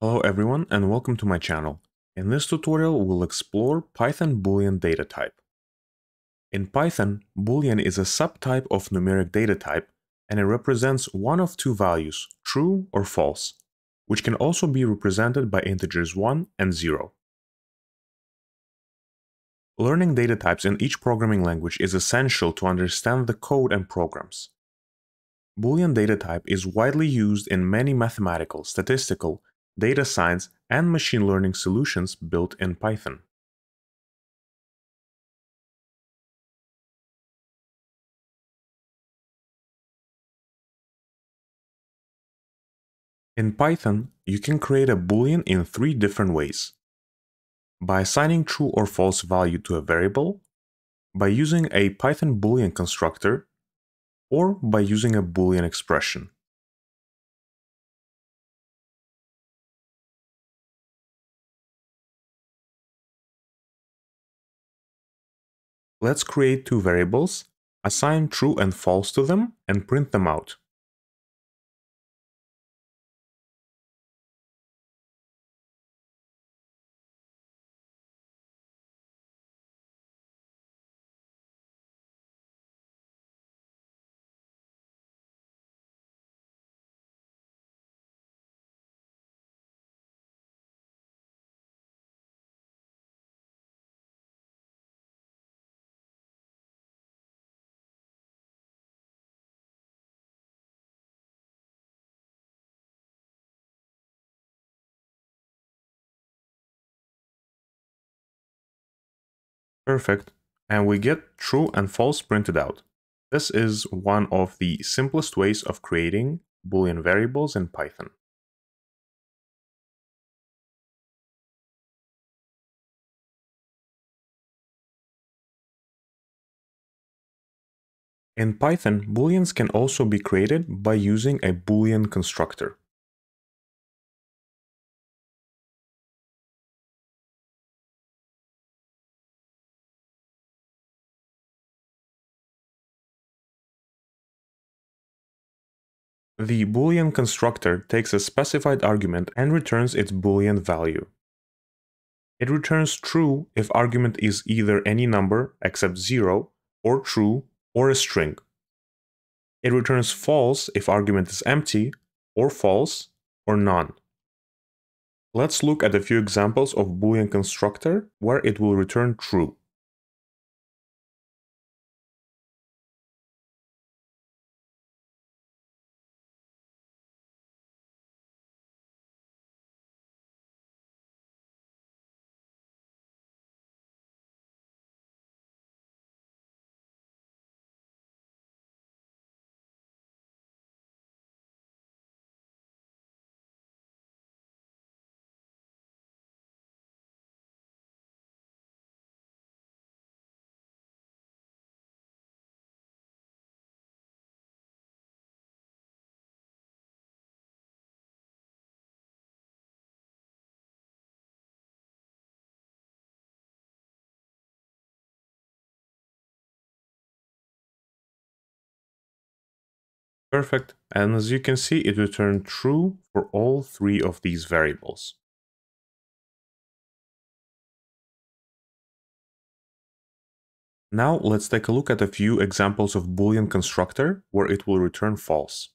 Hello everyone and welcome to my channel. In this tutorial we'll explore Python Boolean data type. In Python, Boolean is a subtype of numeric data type and it represents one of two values, true or false, which can also be represented by integers 1 and 0. Learning data types in each programming language is essential to understand the code and programs. Boolean data type is widely used in many mathematical, statistical, data science, and machine learning solutions built in Python. In Python, you can create a boolean in three different ways. By assigning true or false value to a variable, by using a Python boolean constructor, or by using a boolean expression. Let's create two variables, assign true and false to them, and print them out. Perfect. And we get true and false printed out. This is one of the simplest ways of creating Boolean variables in Python. In Python, booleans can also be created by using a boolean constructor. The boolean constructor takes a specified argument and returns its boolean value. It returns true if argument is either any number except 0, or true, or a string. It returns false if argument is empty, or false, or none. Let's look at a few examples of boolean constructor where it will return true. Perfect. And as you can see, it returned true for all three of these variables. Now let's take a look at a few examples of Boolean constructor where it will return false.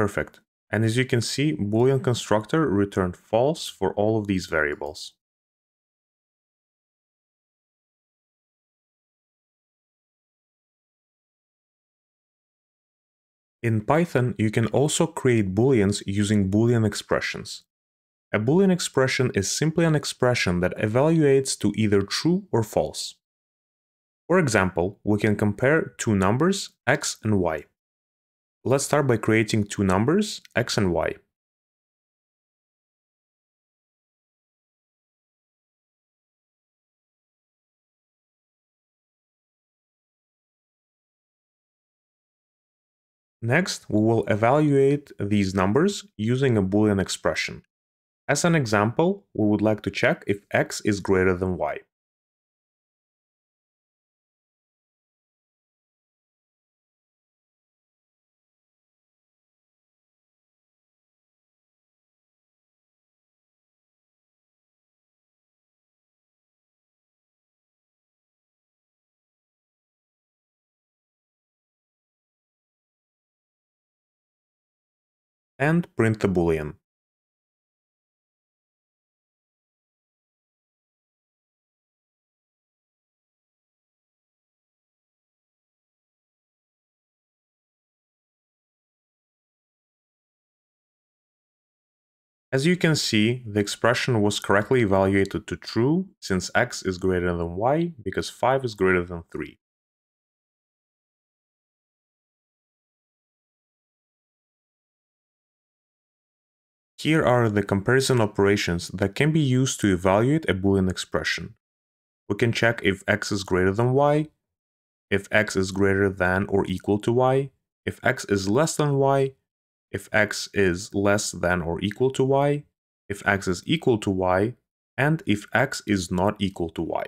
Perfect. And as you can see, Boolean constructor returned false for all of these variables. In Python, you can also create booleans using boolean expressions. A boolean expression is simply an expression that evaluates to either true or false. For example, we can compare two numbers, x and y. Let's start by creating two numbers, x and y. Next, we will evaluate these numbers using a Boolean expression. As an example, we would like to check if x is greater than y. and print the boolean. As you can see, the expression was correctly evaluated to true since x is greater than y because 5 is greater than 3. Here are the comparison operations that can be used to evaluate a boolean expression. We can check if x is greater than y, if x is greater than or equal to y, if x is less than y, if x is less than or equal to y, if x is equal to y, and if x is not equal to y.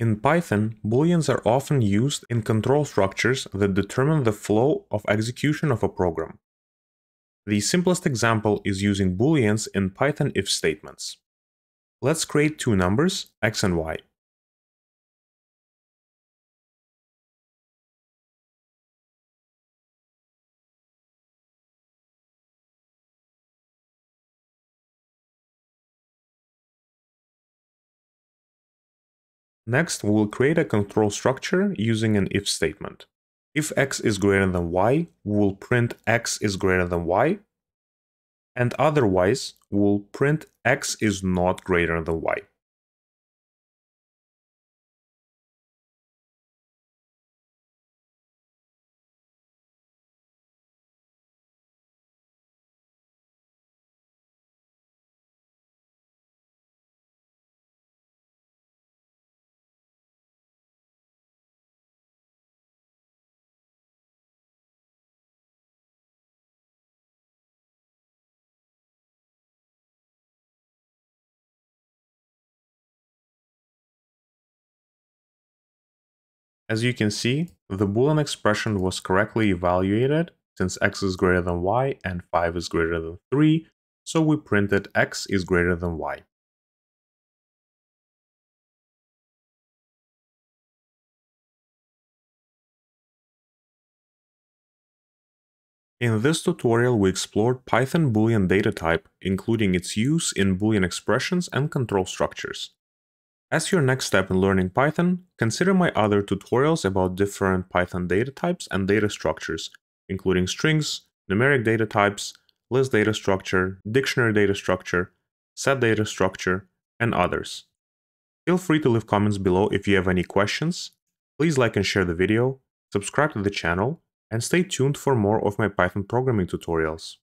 In Python, booleans are often used in control structures that determine the flow of execution of a program. The simplest example is using booleans in Python if statements. Let's create two numbers, x and y. Next, we will create a control structure using an if statement. If x is greater than y, we will print x is greater than y, and otherwise, we will print x is not greater than y. As you can see, the Boolean expression was correctly evaluated since x is greater than y and 5 is greater than 3, so we printed x is greater than y. In this tutorial, we explored Python Boolean data type, including its use in Boolean expressions and control structures. As your next step in learning Python, consider my other tutorials about different Python data types and data structures, including strings, numeric data types, list data structure, dictionary data structure, set data structure, and others. Feel free to leave comments below if you have any questions. Please like and share the video, subscribe to the channel, and stay tuned for more of my Python programming tutorials.